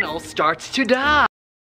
channel starts to die.